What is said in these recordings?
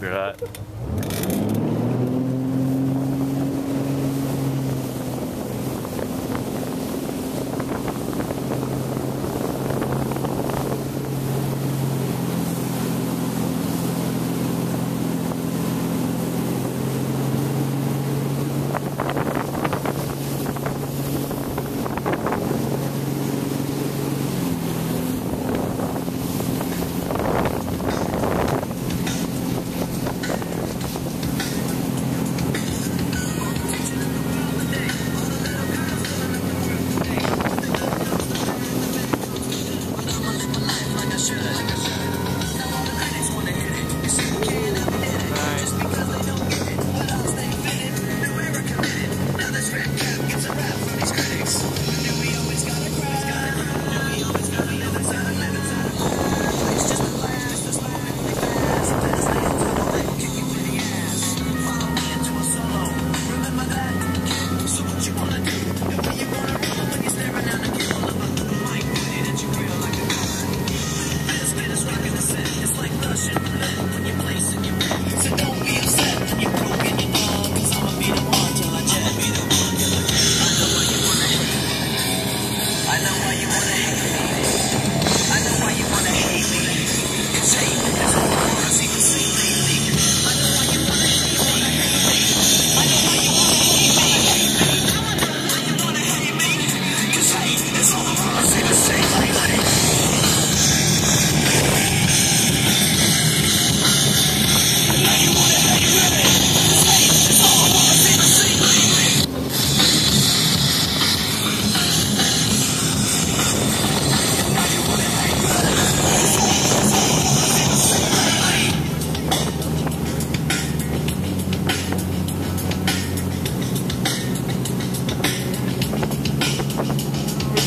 berat. Good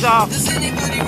job.